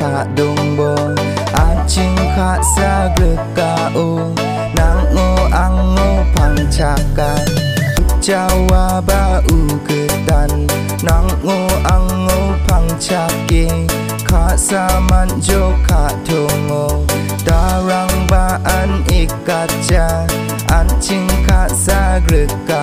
Pak dombong acing khat sagekau nango ango pangcakan Jawa bau ketan nango ango pangcake khat saman jo khat dongo darang baan ikaja acing khat sagekau